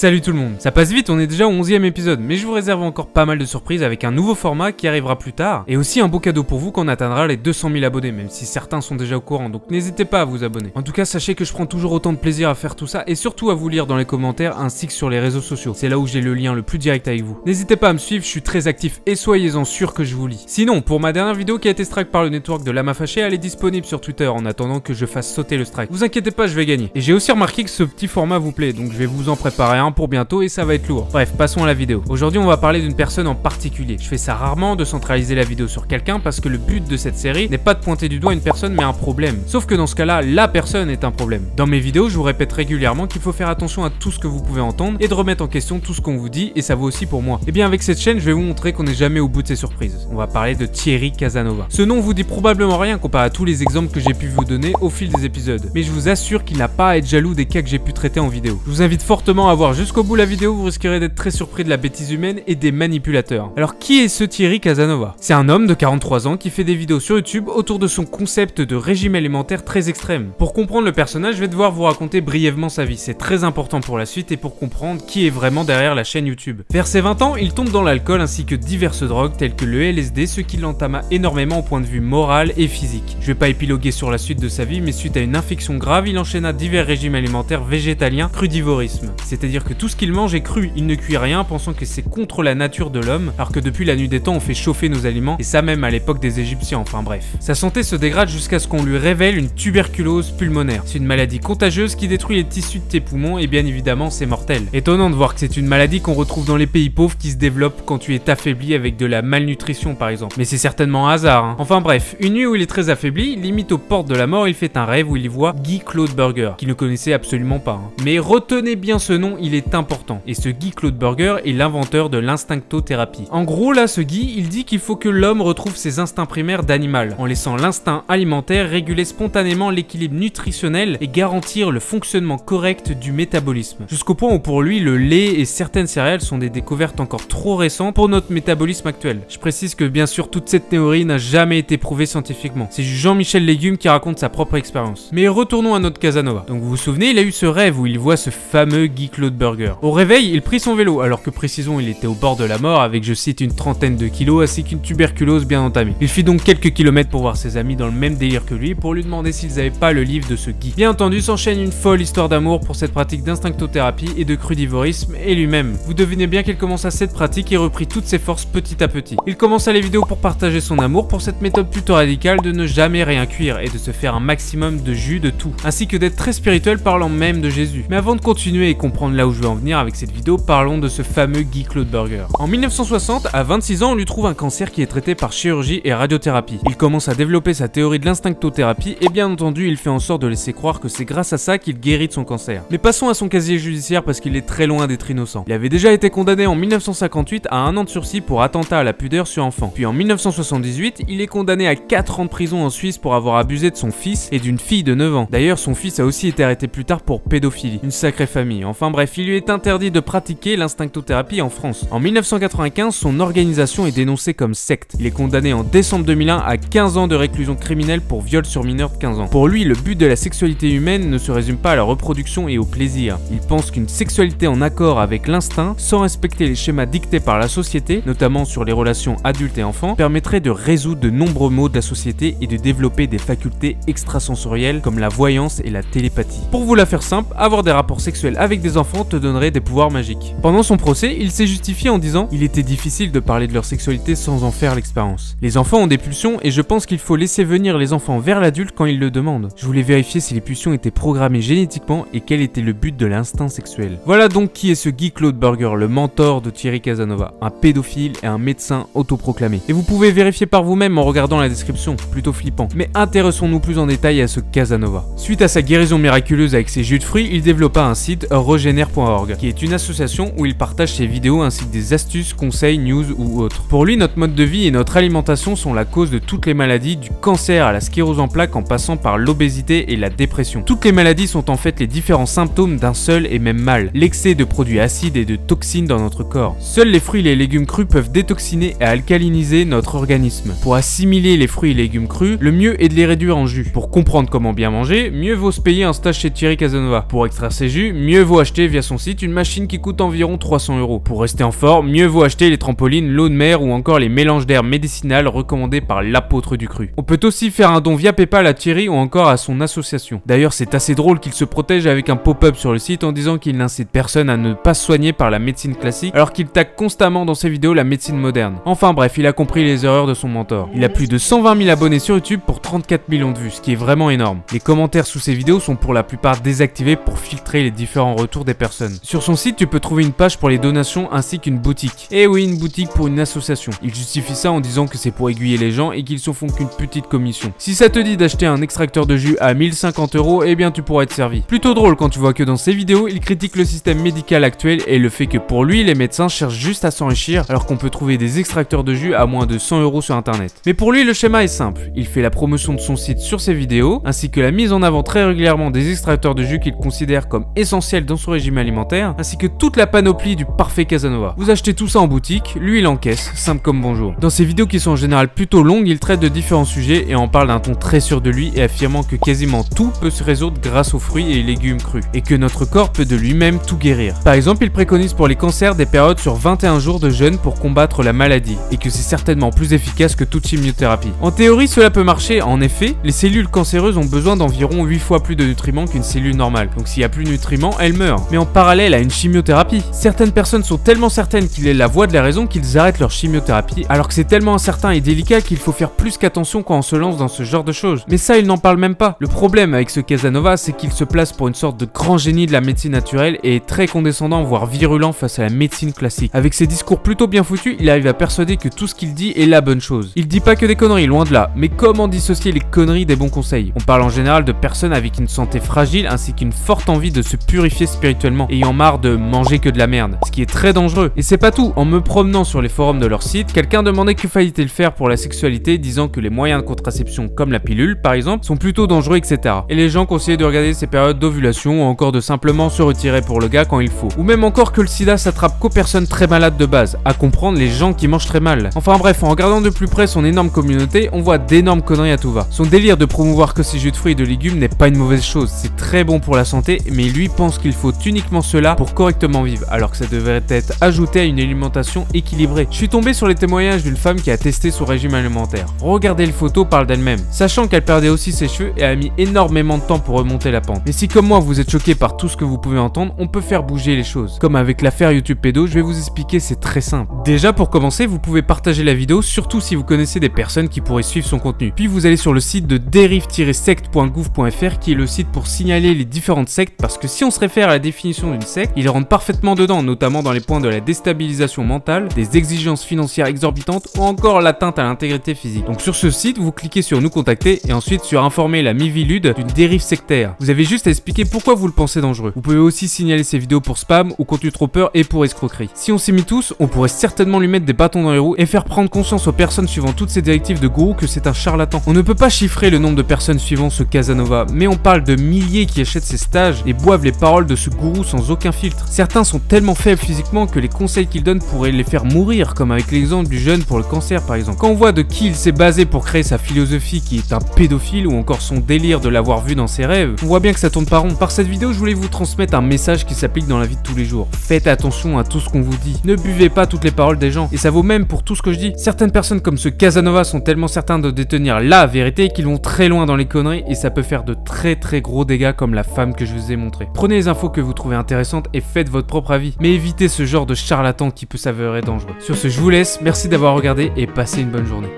Salut tout le monde, ça passe vite, on est déjà au 11 e épisode, mais je vous réserve encore pas mal de surprises avec un nouveau format qui arrivera plus tard, et aussi un beau cadeau pour vous quand on atteindra les 200 000 abonnés, même si certains sont déjà au courant, donc n'hésitez pas à vous abonner. En tout cas, sachez que je prends toujours autant de plaisir à faire tout ça, et surtout à vous lire dans les commentaires ainsi que sur les réseaux sociaux, c'est là où j'ai le lien le plus direct avec vous. N'hésitez pas à me suivre, je suis très actif, et soyez-en sûr que je vous lis. Sinon, pour ma dernière vidéo qui a été strike par le network de Lama Fâché, elle est disponible sur Twitter en attendant que je fasse sauter le strike. Vous inquiétez pas, je vais gagner. Et j'ai aussi remarqué que ce petit format vous plaît, donc je vais vous en préparer un pour bientôt et ça va être lourd. Bref, passons à la vidéo. Aujourd'hui, on va parler d'une personne en particulier. Je fais ça rarement de centraliser la vidéo sur quelqu'un parce que le but de cette série n'est pas de pointer du doigt une personne mais un problème. Sauf que dans ce cas-là, la personne est un problème. Dans mes vidéos, je vous répète régulièrement qu'il faut faire attention à tout ce que vous pouvez entendre et de remettre en question tout ce qu'on vous dit et ça vaut aussi pour moi. Et bien avec cette chaîne, je vais vous montrer qu'on n'est jamais au bout de ces surprises. On va parler de Thierry Casanova. Ce nom vous dit probablement rien comparé à tous les exemples que j'ai pu vous donner au fil des épisodes. Mais je vous assure qu'il n'a pas à être jaloux des cas que j'ai pu traiter en vidéo. Je vous invite fortement à voir jusqu'au bout la vidéo, vous risquerez d'être très surpris de la bêtise humaine et des manipulateurs. Alors qui est ce Thierry Casanova? C'est un homme de 43 ans qui fait des vidéos sur YouTube autour de son concept de régime alimentaire très extrême. Pour comprendre le personnage, je vais devoir vous raconter brièvement sa vie, c'est très important pour la suite et pour comprendre qui est vraiment derrière la chaîne YouTube. Vers ses 20 ans, il tombe dans l'alcool ainsi que diverses drogues telles que le LSD, ce qui l'entama énormément au point de vue moral et physique. Je vais pas épiloguer sur la suite de sa vie, mais suite à une infection grave, il enchaîna divers régimes alimentaires végétaliens, crudivorisme. C'est-à-dire que tout ce qu'il mange est cru, il ne cuit rien pensant que c'est contre la nature de l'homme, alors que depuis la nuit des temps on fait chauffer nos aliments, et ça même à l'époque des Égyptiens, enfin bref. Sa santé se dégrade jusqu'à ce qu'on lui révèle une tuberculose pulmonaire. C'est une maladie contagieuse qui détruit les tissus de tes poumons et bien évidemment c'est mortel. Étonnant de voir que c'est une maladie qu'on retrouve dans les pays pauvres qui se développe quand tu es affaibli avec de la malnutrition par exemple. Mais c'est certainement un hasard. Hein. Enfin bref, une nuit où il est très affaibli, limite aux portes de la mort, il fait un rêve où il voit Guy Claude Burger, qu'il ne connaissait absolument pas. Hein. Mais retenez bien ce nom, il est important. Et ce Guy Claude Burger est l'inventeur de l'instinctothérapie. En gros là, ce Guy, il dit qu'il faut que l'homme retrouve ses instincts primaires d'animal, en laissant l'instinct alimentaire réguler spontanément l'équilibre nutritionnel et garantir le fonctionnement correct du métabolisme. Jusqu'au point où pour lui, le lait et certaines céréales sont des découvertes encore trop récentes pour notre métabolisme actuel. Je précise que bien sûr toute cette théorie n'a jamais été prouvée scientifiquement. C'est Jean-Michel Légume qui raconte sa propre expérience. Mais retournons à notre Casanova. Donc vous vous souvenez, il a eu ce rêve où il voit ce fameux Guy Claude Burger. Au réveil, il prit son vélo, alors que précisons, il était au bord de la mort avec, je cite, une trentaine de kilos ainsi qu'une tuberculose bien entamée. Il fit donc quelques kilomètres pour voir ses amis dans le même délire que lui pour lui demander s'ils avaient pas le livre de ce Guy. Bien entendu, s'enchaîne une folle histoire d'amour pour cette pratique d'instinctothérapie et de crudivorisme et lui-même. Vous devinez bien qu'il commença cette pratique et reprit toutes ses forces petit à petit. Il commença les vidéos pour partager son amour pour cette méthode plutôt radicale de ne jamais rien cuire et de se faire un maximum de jus de tout, ainsi que d'être très spirituel parlant même de Jésus. Mais avant de continuer et comprendre là où je veux en venir avec cette vidéo, parlons de ce fameux Guy Claude Burger. En 1960, à 26 ans, on lui trouve un cancer qui est traité par chirurgie et radiothérapie. Il commence à développer sa théorie de l'instinctothérapie et bien entendu, il fait en sorte de laisser croire que c'est grâce à ça qu'il guérit de son cancer. Mais passons à son casier judiciaire parce qu'il est très loin d'être innocent. Il avait déjà été condamné en 1958 à un an de sursis pour attentat à la pudeur sur enfant. Puis en 1978, il est condamné à 4 ans de prison en Suisse pour avoir abusé de son fils et d'une fille de 9 ans. D'ailleurs, son fils a aussi été arrêté plus tard pour pédophilie. Une sacrée famille. Enfin bref, il lui est interdit de pratiquer l'instinctothérapie en France. En 1995, son organisation est dénoncée comme secte. Il est condamné en décembre 2001 à 15 ans de réclusion criminelle pour viol sur mineur de 15 ans. Pour lui, le but de la sexualité humaine ne se résume pas à la reproduction et au plaisir. Il pense qu'une sexualité en accord avec l'instinct, sans respecter les schémas dictés par la société, notamment sur les relations adultes et enfants, permettrait de résoudre de nombreux maux de la société et de développer des facultés extrasensorielles comme la voyance et la télépathie. Pour vous la faire simple, avoir des rapports sexuels avec des enfants te donnerait des pouvoirs magiques. Pendant son procès, il s'est justifié en disant Il était difficile de parler de leur sexualité sans en faire l'expérience. Les enfants ont des pulsions et je pense qu'il faut laisser venir les enfants vers l'adulte quand ils le demandent. Je voulais vérifier si les pulsions étaient programmées génétiquement et quel était le but de l'instinct sexuel. Voilà donc qui est ce Guy Claude Burger, le mentor de Thierry Casanova, un pédophile et un médecin autoproclamé. Et vous pouvez vérifier par vous-même en regardant la description, plutôt flippant. Mais intéressons-nous plus en détail à ce Casanova. Suite à sa guérison miraculeuse avec ses jus de fruits, il développa un site qui est une association où il partage ses vidéos ainsi que des astuces, conseils, news ou autres. Pour lui, notre mode de vie et notre alimentation sont la cause de toutes les maladies, du cancer à la sclérose en plaques en passant par l'obésité et la dépression. Toutes les maladies sont en fait les différents symptômes d'un seul et même mal, l'excès de produits acides et de toxines dans notre corps. Seuls les fruits et les légumes crus peuvent détoxiner et alcaliniser notre organisme. Pour assimiler les fruits et légumes crus, le mieux est de les réduire en jus. Pour comprendre comment bien manger, mieux vaut se payer un stage chez Thierry Casanova. Pour extraire ses jus, mieux vaut acheter via son site une machine qui coûte environ 300 euros. Pour rester en forme, mieux vaut acheter les trampolines, l'eau de mer ou encore les mélanges d'air médicinales recommandés par l'apôtre du cru. On peut aussi faire un don via PayPal à Thierry ou encore à son association. D'ailleurs, c'est assez drôle qu'il se protège avec un pop-up sur le site en disant qu'il n'incite personne à ne pas se soigner par la médecine classique alors qu'il tag constamment dans ses vidéos la médecine moderne. Enfin bref, il a compris les erreurs de son mentor. Il a plus de 120 000 abonnés sur YouTube pour 34 millions de vues, ce qui est vraiment énorme. Les commentaires sous ses vidéos sont pour la plupart désactivés pour filtrer les différents retours des personnes. Sur son site, tu peux trouver une page pour les donations ainsi qu'une boutique. Et eh oui, une boutique pour une association. Il justifie ça en disant que c'est pour aiguiller les gens et qu'ils se font qu'une petite commission. Si ça te dit d'acheter un extracteur de jus à 1050 euros, eh bien tu pourras être servi. Plutôt drôle quand tu vois que dans ses vidéos, il critique le système médical actuel et le fait que pour lui, les médecins cherchent juste à s'enrichir alors qu'on peut trouver des extracteurs de jus à moins de 100 euros sur internet. Mais pour lui, le schéma est simple. Il fait la promotion de son site sur ses vidéos, ainsi que la mise en avant très régulièrement des extracteurs de jus qu'il considère comme essentiels dans son régime alimentaire, ainsi que toute la panoplie du parfait Casanova. Vous achetez tout ça en boutique, lui il encaisse, simple comme bonjour. Dans ses vidéos qui sont en général plutôt longues, il traite de différents sujets et en parle d'un ton très sûr de lui et affirmant que quasiment tout peut se résoudre grâce aux fruits et légumes crus, et que notre corps peut de lui-même tout guérir. Par exemple, il préconise pour les cancers des périodes sur 21 jours de jeûne pour combattre la maladie, et que c'est certainement plus efficace que toute chimiothérapie. En théorie, cela peut marcher, en effet, les cellules cancéreuses ont besoin d'environ 8 fois plus de nutriments qu'une cellule normale, donc s'il y a plus de nutriments, elle meurt. Mais en parallèle à une chimiothérapie, certaines personnes sont tellement certaines qu'il est la voie de la raison qu'ils arrêtent leur chimiothérapie, alors que c'est tellement incertain et délicat qu'il faut faire plus qu'attention quand on se lance dans ce genre de choses. Mais ça, il n'en parle même pas. Le problème avec ce Casanova, c'est qu'il se place pour une sorte de grand génie de la médecine naturelle et est très condescendant, voire virulent face à la médecine classique. Avec ses discours plutôt bien foutus, il arrive à persuader que tout ce qu'il dit est la bonne chose. Il dit pas que des conneries, loin de là, mais comment dissocier les conneries des bons conseils? On parle en général de personnes avec une santé fragile ainsi qu'une forte envie de se purifier spirituellement, ayant marre de manger que de la merde, ce qui est très dangereux. Et c'est pas tout, en me promenant sur les forums de leur site, quelqu'un demandait que fallait-il faire pour la sexualité, disant que les moyens de contraception comme la pilule par exemple sont plutôt dangereux, etc. Et les gens conseillaient de regarder ces périodes d'ovulation ou encore de simplement se retirer pour le gars quand il faut. Ou même encore que le sida s'attrape qu'aux personnes très malades de base, à comprendre les gens qui mangent très mal. Enfin bref, en regardant de plus près son énorme communauté, on voit d'énormes conneries à tout va. Son délire de promouvoir que ses jus de fruits et de légumes n'est pas une mauvaise chose, c'est très bon pour la santé, mais lui pense qu'il faut uniquement cela pour correctement vivre, alors que ça devrait être ajouté à une alimentation équilibrée. Je suis tombé sur les témoignages d'une femme qui a testé son régime alimentaire. Regardez les photos parle d'elle-même, sachant qu'elle perdait aussi ses cheveux et a mis énormément de temps pour remonter la pente. Mais si comme moi vous êtes choqué par tout ce que vous pouvez entendre, on peut faire bouger les choses. Comme avec l'affaire YouTube Pédo, je vais vous expliquer, c'est très simple. Déjà pour commencer, vous pouvez partager la vidéo, surtout si vous connaissez des personnes qui pourraient suivre son contenu. Puis vous allez sur le site de dérive-secte.gouv.fr qui est le site pour signaler les différentes sectes parce que si on se réfère à la définition d'une secte, ils rentrent parfaitement dedans, notamment dans les points de la déstabilisation mentale, des exigences financières exorbitantes ou encore l'atteinte à l'intégrité physique. Donc sur ce site, vous cliquez sur nous contacter et ensuite sur informer la Mivilude d'une dérive sectaire. Vous avez juste à expliquer pourquoi vous le pensez dangereux. Vous pouvez aussi signaler ces vidéos pour spam ou contenu trop peur et pour escroquerie. Si on s'y mit tous, on pourrait certainement lui mettre des bâtons dans les roues et faire prendre conscience aux personnes suivant toutes ces directives de gourou que c'est un charlatan. On ne peut pas chiffrer le nombre de personnes suivant ce Casanova, mais on parle de milliers qui achètent ses stages et boivent les paroles de ce gourou sans aucun filtre. Certains sont tellement faibles physiquement que les conseils qu'il donne pourraient les faire mourir, comme avec l'exemple du jeune pour le cancer par exemple. Quand on voit de qui il s'est basé pour créer sa philosophie qui est un pédophile ou encore son délire de l'avoir vu dans ses rêves, on voit bien que ça tourne pas rond. Par cette vidéo, je voulais vous transmettre un message qui s'applique dans la vie de tous les jours. Faites attention à tout ce qu'on vous dit. Ne buvez pas toutes les paroles des gens. Et ça vaut même pour tout ce que je dis. Certaines personnes comme ce Casanova sont tellement certains de détenir la vérité qu'ils vont très loin dans les conneries et ça peut faire de très très gros dégâts comme la femme que je vous ai montré. Prenez les infos que vous trouvez intéressantes et faites votre propre avis. Mais évitez ce genre de charlatan qui peut s'avérer dangereux. Sur ce, je vous laisse. Merci d'avoir regardé et passez une bonne journée.